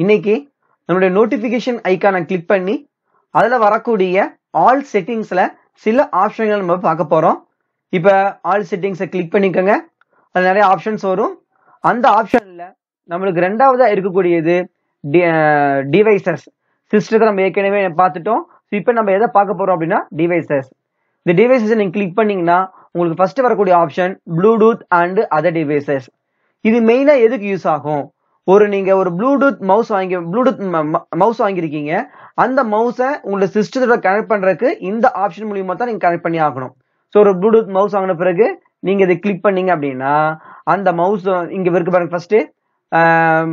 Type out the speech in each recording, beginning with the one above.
இன்னைக்கு நம்மளுடைய நோட்டிபிகேஷன் ஐக்கானை கிளிக் பண்ணி அதில் வரக்கூடிய ஆல் செட்டிங்ஸில் சில ஆப்ஷன்கள் நம்ம பார்க்க போகிறோம் இப்போ ஆல் செட்டிங்ஸை கிளிக் பண்ணிக்கோங்க. அது நிறைய ஆப்ஷன்ஸ் வரும். அந்த ஆப்ஷனில் நம்மளுக்கு ரெண்டாவதாக இருக்கக்கூடியது டிவைசஸ் சிஸ்டத்தை நம்ம ஏற்கனவே பார்த்துட்டோம். இப்போ நம்ம எதை பார்க்க போகிறோம் அப்படின்னா டிவைசஸ் இந்த டிவைசஸை நீங்கள் கிளிக் பண்ணிங்கன்னா உங்களுக்கு ஃபர்ஸ்ட் வரக்கூடிய option bluetooth and other devices இது மெயினாக எதுக்கு யூஸ் ஆகும்? ஒரு நீங்க ஒரு ப்ளூடூத் மவுஸ் வாங்கி ப்ளூடூத் மவுஸ் வாங்கியிருக்கீங்க அந்த மவுஸை உங்களோட சிஸ்டத்தோட கனெக்ட் பண்றதுக்கு இந்த ஆப்ஷன் மூலியமா தான் நீங்க கனெக்ட் பண்ணி ஆகணும். ஸோ ஒரு ப்ளூடூத் மவுஸ் வாங்கின பிறகு நீங்க இதை கிளிக் பண்ணீங்க அப்படின்னா அந்த மவுஸ் இங்க இருக்கு பாருங்க ஃபர்ஸ்ட்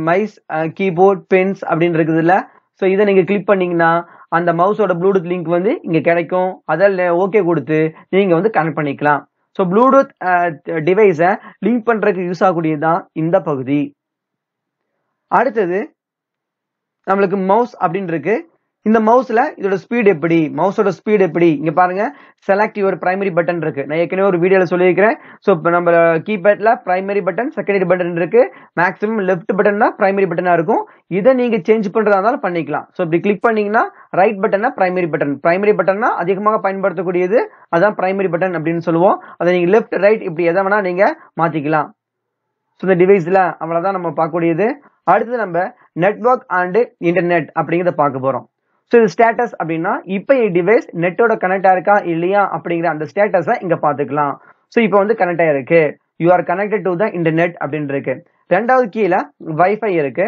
மைஸ் கீபோர்ட் பென்ஸ் அப்படின்னு இருக்குது இல்ல. ஸோ இதை நீங்க கிளிக் பண்ணீங்கன்னா அந்த மவுஸோட ப்ளூடூத் லிங்க் வந்து இங்க கிடைக்கும். அதில் ஓகே கொடுத்து நீங்க வந்து கனெக்ட் பண்ணிக்கலாம். ஸோ ப்ளூடூத் டிவைஸை லிங்க் பண்றதுக்கு யூஸ் ஆகக்கூடியது தான் இந்த பகுதி. அடுத்தது நம்மளுக்கு மவுஸ் அப்படின்னு இருக்கு. இந்த மவுஸ்ல இதோட ஸ்பீட் எப்படி? மவுஸோட ஸ்பீட் எப்படி? இங்க பாருங்க செலக்ட் யுவர் பிரைமரி பட்டன் இருக்கு. நான் ஏற்கனவே ஒரு வீடியோல சொல்லியிருக்கிறேன். ஸோ இப்போ நம்ம கீபேட்ல பிரைமரி பட்டன் செகண்டரி பட்டன் இருக்கு. மேக்ஸிமம் லெஃப்ட் பட்டன் தான் பிரைமரி பட்டனா இருக்கும். இதை நீங்க சேஞ்ச் பண்றதா இருந்தாலும் பண்ணிக்கலாம். ஸோ இப்படி கிளிக் பண்ணீங்கன்னா ரைட் பட்டன்னா பிரைமரி பட்டன் பிரைமரி பட்டன்னா அதிகமாக பயன்படுத்தக்கூடியது அதான் பிரைமரி பட்டன் அப்படின்னு சொல்லுவோம். அதை நீங்க லெஃப்ட் ரைட் இப்படி எதை வேணா நீங்க மாத்திக்கலாம். ஸோ இந்த டிவைஸில் அவ்வளோதான் நம்ம பார்க்கக்கூடியது. அடுத்தது நம்ம நெட்ஒர்க் அண்டு இன்டர்நெட் அப்படிங்கிறத பார்க்க போறோம். ஸோ இது ஸ்டேட்டஸ் அப்படின்னா இப்போ என் டிவைஸ் நெட்டோட கனெக்ட் ஆயிருக்கா இல்லையா அப்படிங்கிற அந்த ஸ்டேட்டஸை இங்கே பார்த்துக்கலாம். ஸோ இப்போ வந்து கனெக்ட் ஆயிருக்கு. You are connected to the internet அப்படின்னு இருக்கு ரெண்டாவது கீழே வைஃபை இருக்கு.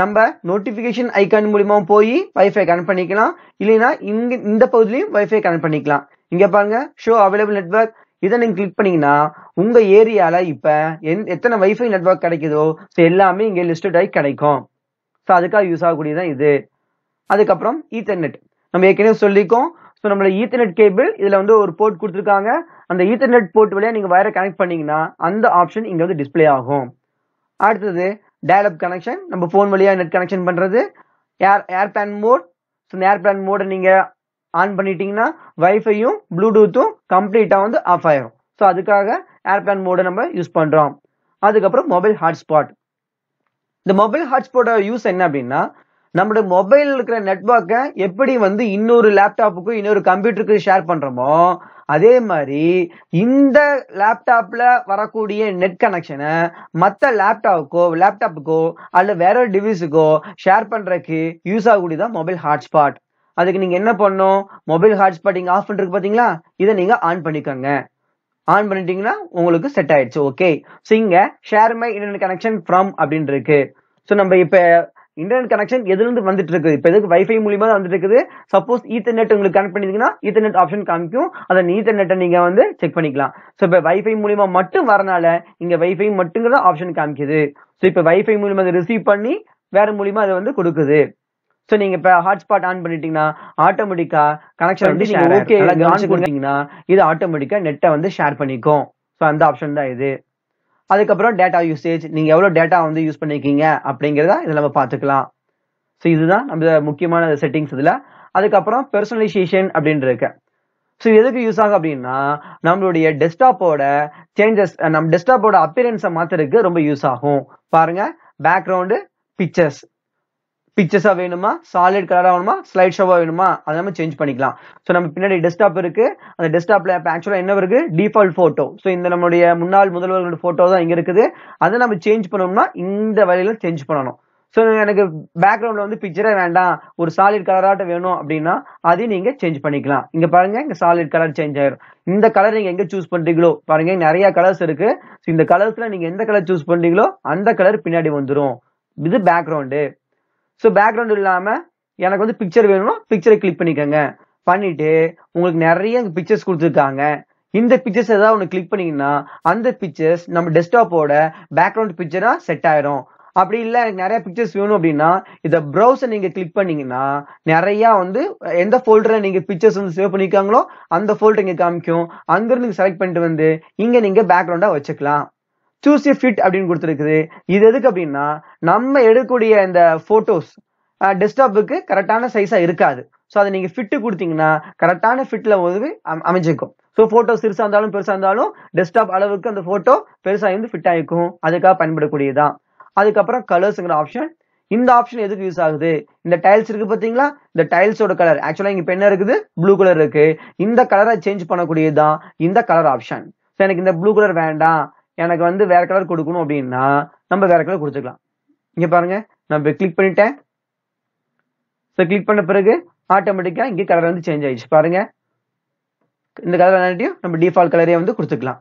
நம்ம நோட்டிபிகேஷன் ஐக்கான் மூலியமா போய் வைஃபை கனெக்ட் பண்ணிக்கலாம். இல்லைன்னா இங்க இந்த பகுதியிலையும் வைஃபை கனெக்ட் பண்ணிக்கலாம். இங்க பாருங்க ஷோ அவைலபிள் நெட்ஒர்க் இதை நீங்க கிளிக் பண்ணீங்கன்னா உங்க ஏரியால இப்ப எத்தனை வைஃபை நெட்ஒர்க் கிடைக்குதோ ஸோ எல்லாமே இங்க லிஸ்டட் ஆகி கிடைக்கும். ஸோ அதுக்காக யூஸ் ஆகக்கூடியதான் இது. அதுக்கப்புறம் ஈத்தர்நெட் நம்ம ஏற்கனவே சொல்லிக்கோம் ஸோ நம்மளோட ஈத்தர்நெட் கேபிள் இதுல வந்து ஒரு போர்ட் கொடுத்துருக்காங்க. அந்த ஈத்தர்நெட் போர்ட் வழியா நீங்க வயரை கனெக்ட் பண்ணீங்கன்னா அந்த ஆப்ஷன் இங்க வந்து டிஸ்பிளே ஆகும். அடுத்தது டேலப் கனெக்ஷன் நம்ம ஃபோன் வழியா நெட் கனெக்ஷன் பண்றது. ஏர் ஏர்பிளான் மோட் ஸோ இந்த ஏர்பிளான் மோடை நீங்க ஆன் பண்ணிட்டீங்கன்னா வைஃபையும் ப்ளூடூத்தும் கம்ப்ளீட்டா வந்து ஆஃப் ஆயிரும். ஸோ அதுக்காக ஏர்பிளான் மோடை நம்ம யூஸ் பண்ணுறோம் அதுக்கப்புறம் மொபைல் ஹாட்ஸ்பாட் இந்த மொபைல் ஹாட்ஸ்பாட்டோட யூஸ் என்ன அப்படின்னா நம்மளோட மொபைல் இருக்கிற நெட்ஒர்க்கை எப்படி வந்து இன்னொரு லேப்டாப்புக்கும் இன்னொரு கம்ப்யூட்டருக்கு ஷேர் பண்ணுறோமோ அதே மாதிரி இந்த லேப்டாப்ல வரக்கூடிய நெட் கனெக்ஷனை மற்ற லேப்டாப்புக்கோ லேப்டாப்புக்கோ அல்ல வேற ஒரு டிவைஸுக்கோ ஷேர் பண்றதுக்கு யூஸ் ஆகக்கூடியதான் மொபைல் ஹாட்ஸ்பாட் அதுக்கு நீங்க என்ன பண்ணும் மொபைல் ஹாட்ஸ்பாட் இங்க ஆஃப் பண்ணுறதுக்கு பாத்தீங்களா? இதை நீங்க ஆன் பண்ணிக்கோங்க. ஆன் பண்ணிட்டீங்கன்னா உங்களுக்கு செட் ஆயிடுச்சு ஓகே ஸோ இங்க share my internet connection from அப்படின்னு இருக்கு. ஸோ நம்ம இப்ப இன்டர்நெட் கனெக்ஷன் எதுல இருந்து வந்துட்டு இருக்கு இப்ப எதுக்கு வைஃபை மூலியமா தான் வந்துட்டு இருக்குது சப்போஸ் ஈத்தர்நெட் உங்களுக்கு கனெக்ட் பண்ணிருந்தீங்கன்னா ஈத்தர்நெட் ஆப்ஷன் காமிக்கும். அதை ஈத்தர்நெட்டை நீங்க வந்து செக் பண்ணிக்கலாம். ஸோ இப்ப வைஃபை மூலியமா மட்டும் வரனால இங்க வைஃபை மட்டுங்கிறத ஆப்ஷன் காமிக்குது. ஸோ இப்ப வைஃபை மூலியமா அதை ரிசீவ் பண்ணி வேற மூலியமா அதை வந்து கொடுக்குது. ஸோ நீங்க இப்ப ஹாட்ஸ்பாட் ஆன் பண்ணிட்டீங்கன்னா ஆட்டோமேட்டிக்கா கனெக்ஷன் வந்து நீங்க ஓகே ஆன் பண்ணிட்டீங்கன்னா இது ஆட்டோமேட்டிக்கா நெட்டை வந்து ஷேர் பண்ணிக்கும். ஸோ அந்த ஆப்ஷன் தான் இது. அதுக்கப்புறம் டேட்டா யூசேஜ் நீங்க எவ்வளவு டேட்டா வந்து யூஸ் பண்ணிருக்கீங்க அப்படிங்கிறத இதில் நம்ம பார்த்துக்கலாம். ஸோ இதுதான் நம்ம முக்கியமான செட்டிங்ஸ் இதுல. அதுக்கப்புறம் பெர்சனலைசேஷன் அப்படின்னு இருக்கு. ஸோ எதுக்கு யூஸ் ஆகும் அப்படின்னா நம்மளுடைய டெஸ்க்டாப்போட சேஞ்சஸ் நம்ம டெஸ்க்டாப்போட அப்பியரன்ஸை மாத்துறதுக்கு ரொம்ப யூஸ் ஆகும். பாருங்க பேக்ரவுண்டு பிக்சர்ஸ் பிக்சர்ஸா வேணுமா? சாலிட் கலரா வேணுமா? ஸ்லைட் ஷோவா வேணுமா? அதை நம்ம சேஞ்ச் பண்ணிக்கலாம். ஸோ நம்ம பின்னாடி டெஸ்க்டாப் இருக்கு. அந்த டெஸ்க்டாப்ல இப்போ ஆக்சுவலா என்ன இருக்கு? டிஃபால்ட் போட்டோ ஸோ இந்த நம்மளுடைய முன்னாள் முதல்வர்களோட போட்டோ தான் இங்க இருக்குது. அதை நம்ம சேஞ்ச் பண்ணோம்னா இந்த வழியில சேஞ்ச் பண்ணணும். ஸோ எனக்கு பேக்ரவுண்ட்ல வந்து பிக்சரே வேண்டாம். ஒரு சாலிட் கலராட்ட வேணும் அப்படின்னா அதையும் நீங்க சேஞ்ச் பண்ணிக்கலாம். இங்க பாருங்க இங்க சாலிட் கலர் சேஞ்ச் ஆயிரும். இந்த கலர் நீங்க எங்க சூஸ் பண்றீங்களோ? பாருங்க நிறைய கலர்ஸ் இருக்கு. ஸோ இந்த கலர்ஸ்ல நீங்க எந்த கலர் சூஸ் பண்றீங்களோ அந்த கலர் பின்னாடி வந்துடும் இது பேக்ரவுண்டு ஸோ பேக்ரவுண்ட் இல்லாமல் எனக்கு வந்து பிக்சர் வேணும்னா பிக்சரை கிளிக் பண்ணிக்கோங்க. பண்ணிட்டு உங்களுக்கு நிறைய பிக்சர்ஸ் கொடுத்துருக்காங்க. இந்த பிக்சர்ஸ் ஏதாவது ஒன்று கிளிக் பண்ணீங்கன்னா அந்த பிக்சர்ஸ் நம்ம டெஸ்க்டாப்போட பேக்ரவுண்ட் பிக்சராக செட் ஆயிரும். அப்படி இல்லை எனக்கு நிறைய பிக்சர்ஸ் வேணும் அப்படின்னா இதை ப்ரௌசர் நீங்கள் கிளிக் பண்ணீங்கன்னா நிறையா வந்து எந்த ஃபோல்டர்ல நீங்கள் பிக்சர்ஸ் வந்து சேவ் பண்ணியிருக்காங்களோ அந்த ஃபோல்டர் இங்கே காமிக்கும். அங்கேருந்து நீங்க செலக்ட் பண்ணிட்டு வந்து இங்கே நீங்கள் பேக்ரவுண்டாக வச்சுக்கலாம். சூஸ் ஃபிட் அப்படின்னு கொடுத்துருக்குது. இது எதுக்கு அப்படின்னா நம்ம எடுக்கக்கூடிய இந்த ஃபோட்டோஸ் டெஸ்க்டாப்புக்கு கரெக்டான சைஸாக இருக்காது. ஸோ அதை நீங்கள் ஃபிட்டு கொடுத்தீங்கன்னா கரெக்டான ஃபிட்ல வந்து அமைஞ்சிக்கும் ஸோ ஃபோட்டோ சிறுசாக இருந்தாலும் பெருசாக இருந்தாலும் டெஸ்க்டாப் அளவுக்கு அந்த ஃபோட்டோ பெருசாக இருந்து ஃபிட் ஆகிக்கும். அதுக்காக பயன்படக்கூடியதுதான். அதுக்கப்புறம் கலர்ஸுங்கிற ஆப்ஷன் இந்த ஆப்ஷன் எதுக்கு யூஸ் ஆகுது? இந்த டைல்ஸ் இருக்கு பாத்தீங்களா இந்த டைல்ஸோட கலர் ஆக்சுவலா இங்க என்ன இருக்குது? ப்ளூ கலர் இருக்கு. இந்த கலரை சேஞ்ச் பண்ணக்கூடியதுதான் இந்த கலர் ஆப்ஷன் எனக்கு இந்த ப்ளூ கலர் வேண்டாம். எனக்கு வந்து வேற கலர் கொடுக்கணும் அப்படின்னா நம்ம வேற கலர் கொடுத்துக்கலாம். இங்க பாருங்க நம்ம கிளிக் பண்ணிட்டேன். ஸோ கிளிக் பண்ண பிறகு ஆட்டோமேட்டிக்கா இங்க கலர் வந்து சேஞ்ச் ஆயிடுச்சு. பாருங்க. இந்த கலர் எல்லாத்தையும் நம்ம டிஃபால்ட் கலரே வந்து கொடுத்துக்கலாம்.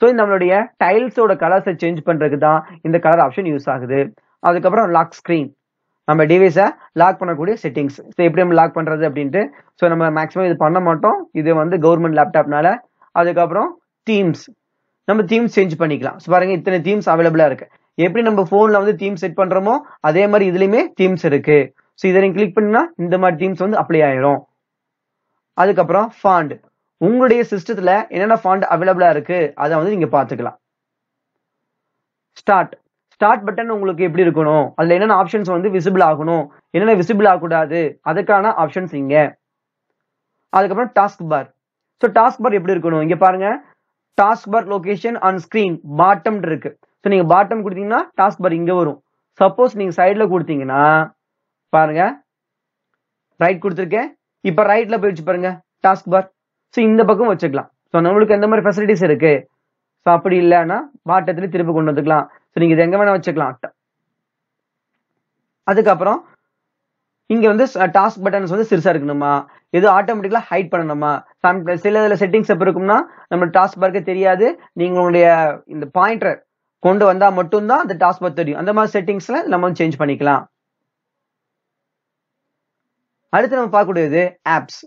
ஸோ நம்மளுடைய டைல்ஸோட கலர்ஸை சேஞ்ச் பண்ணுறதுக்கு தான் இந்த கலர் ஆப்ஷன் யூஸ் ஆகுது. அதுக்கப்புறம் லாக் ஸ்க்ரீன் நம்ம டிவைஸை லாக் பண்ணக்கூடிய செட்டிங்ஸ் ஸோ எப்படி நம்ம லாக் பண்ணுறது அப்படின்ட்டு ஸோ நம்ம மேக்ஸிமம் இது பண்ண மாட்டோம். இது வந்து கவர்மெண்ட் லேப்டாப்னால அதுக்கப்புறம் தீம்ஸ் நம்ம தீம்ஸ் சேஞ்ச் பண்ணிக்கலாம். ஸோ பாருங்க இத்தனை தீம்ஸ் அவைலபிளா இருக்கு. எப்படி நம்ம போன்ல வந்து தீம் செட் பண்றோமோ அதே மாதிரி இதுலயுமே தீம்ஸ் இருக்கு. ஸோ இதை நீங்க கிளிக் பண்ணா இந்த மாதிரி தீம்ஸ் வந்து அப்ளை ஆயிரும். அதுக்கப்புறம் ஃபாண்ட் உங்களுடைய சிஸ்டத்துல என்னென்ன ஃபாண்ட் அவைலபிளா இருக்கு அதை வந்து நீங்க பாத்துக்கலாம் ஸ்டார்ட் ஸ்டார்ட் பட்டன் உங்களுக்கு எப்படி இருக்கணும்? அதுல என்னென்ன ஆப்ஷன்ஸ் வந்து விசிபிள் ஆகணும்? என்னென்ன விசிபிள் ஆகக்கூடாது? அதுக்கான ஆப்ஷன்ஸ் இங்க. அதுக்கப்புறம் டாஸ்க் பார் ஸோ டாஸ்க் பார் எப்படி இருக்கணும்? இங்க பாருங்க. Taskbar location on screen bottom இருக்கு. ஸோ நீங்க பாட்டம் கொடுத்தீங்கன்னா டாஸ்க் பார் இங்க வரும். சப்போஸ் நீங்க சைட்ல கொடுத்தீங்கன்னா பாருங்க. ரைட் கொடுத்துருக்கேன். இப்ப ரைட்ல போயிடுச்சு பாருங்க டாஸ்க் பார் ஸோ இந்த பக்கம் வச்சுக்கலாம். ஸோ நம்மளுக்கு எந்த மாதிரி ஃபெசிலிட்டிஸ் இருக்கு? ஸோ அப்படி இல்லைன்னா பாட்டத்துல திருப்பி கொண்டு வந்துக்கலாம். ஸோ நீங்க இது எங்க வேணா வச்சுக்கலாம். அதுக்கப்புறம் இங்க வந்து டாஸ்க் பட்டன்ஸ் வந்து சிறுசா இருக்கணுமா? எது ஆட்டோமேட்டிக்கலா ஹைட் பண்ணணுமா? சில இதுல செட்டிங்ஸ் எப்படி இருக்கும்னா நம்ம டாஸ்க் பார்க்க தெரியாது. நீங்க உங்களுடைய இந்த பாயிண்டர் கொண்டு வந்தா மட்டும்தான் அந்த டாஸ்க் பார் தெரியும். அந்த மாதிரி செட்டிங்ஸ்ல நம்ம வந்து சேஞ்ச் பண்ணிக்கலாம். அடுத்து நம்ம பார்க்கக்கூடியது ஆப்ஸ்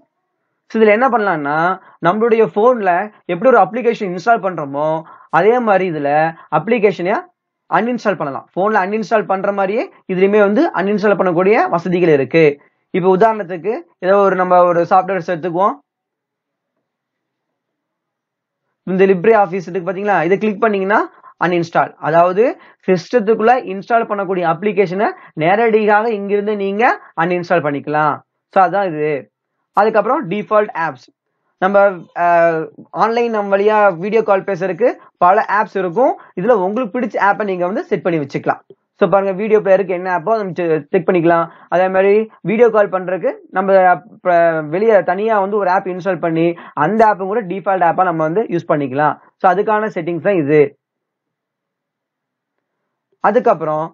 ஸோ இதில் என்ன பண்ணலாம்னா நம்மளுடைய ஃபோனில் எப்படி ஒரு அப்ளிகேஷன் இன்ஸ்டால் பண்ணுறோமோ அதே மாதிரி இதில் அப்ளிகேஷனை அன்இன்ஸ்டால் பண்ணலாம். ஃபோனில் அன்இன்ஸ்டால் பண்ணுற மாதிரியே இதுலையுமே வந்து அன்இன்ஸ்டால் பண்ணக்கூடிய வசதிகள் இருக்கு. இப்போ உதாரணத்துக்கு ஏதோ ஒரு நம்ம ஒரு சாஃப்ட்வேர்ஸ் எடுத்துக்குவோம். இந்த லிப்ரே ஆஃபீஸ் இருக்கு பார்த்தீங்களா இதை கிளிக் பண்ணீங்கன்னா அன்இன்ஸ்டால் அதாவது சிஸ்டத்துக்குள்ள இன்ஸ்டால் பண்ணக்கூடிய அப்ளிகேஷனை நேரடியாக இங்கிருந்து நீங்க அன்இன்ஸ்டால் பண்ணிக்கலாம். ஸோ அதான் இது. அதுக்கப்புறம் டிஃபால்ட் ஆப்ஸ் நம்ம ஆன்லைன் நம்ம வழியா வீடியோ கால் பேசுறதுக்கு பல ஆப்ஸ் இருக்கும். இதுல உங்களுக்கு பிடிச்ச ஆப்பை நீங்க வந்து செட் பண்ணி வச்சுக்கலாம். ஸோ பாருங்க வீடியோ பிளேயருக்கு என்ன ஆப்போ நம்ம செக் பண்ணிக்கலாம். அதே மாதிரி வீடியோ கால் பண்றதுக்கு நம்ம வெளியே தனியா வந்து ஒரு ஆப் இன்ஸ்டால் பண்ணி அந்த ஆப்பும் கூட டிஃபால்ட் ஆப்பா நம்ம வந்து யூஸ் பண்ணிக்கலாம். ஸோ அதுக்கான செட்டிங்ஸ் தான் இது. அதுக்கப்புறம்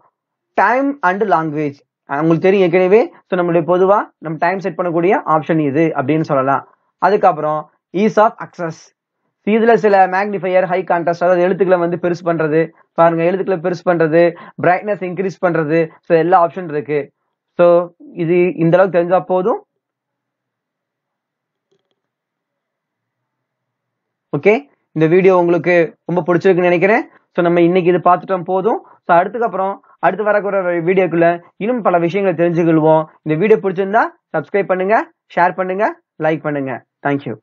டைம் அண்ட் லாங்குவேஜ் உங்களுக்கு தெரியும் ஏற்கனவே. ஸோ நம்மளுடைய பொதுவாக நம்ம டைம் செட் பண்ணக்கூடிய ஆப்ஷன் இது அப்படின்னு சொல்லலாம். அதுக்கப்புறம் ஈஸ் ஆஃப் அக்சஸ் இதுல சில மேக்னிஃபையர் ஹை கான்ட்ராஸ்ட் அதாவது எழுத்துக்களை வந்து பெருசு பண்றது பாருங்க எழுத்துக்களை பெருசு பண்றது பிரைட்னஸ் இன்க்ரீஸ் பண்றது ஸோ எல்லா ஆப்ஷன் இருக்கு. ஸோ இது இந்த அளவுக்கு தெரிஞ்சா போதும். ஓகே இந்த வீடியோ உங்களுக்கு ரொம்ப பிடிச்சிருக்குன்னு நினைக்கிறேன். ஸோ நம்ம இன்னைக்கு இது பார்த்துட்டோம் போதும். ஸோ அடுத்துக்கப்புறம் அடுத்து வரக்கூடிய வீடியோக்குள்ள இன்னும் பல விஷயங்களை தெரிஞ்சுக்கொள்வோம் இந்த வீடியோ பிடிச்சிருந்தா சப்ஸ்கிரைப் பண்ணுங்க ஷேர் பண்ணுங்க. லைக் பண்ணுங்க. தேங்க்யூ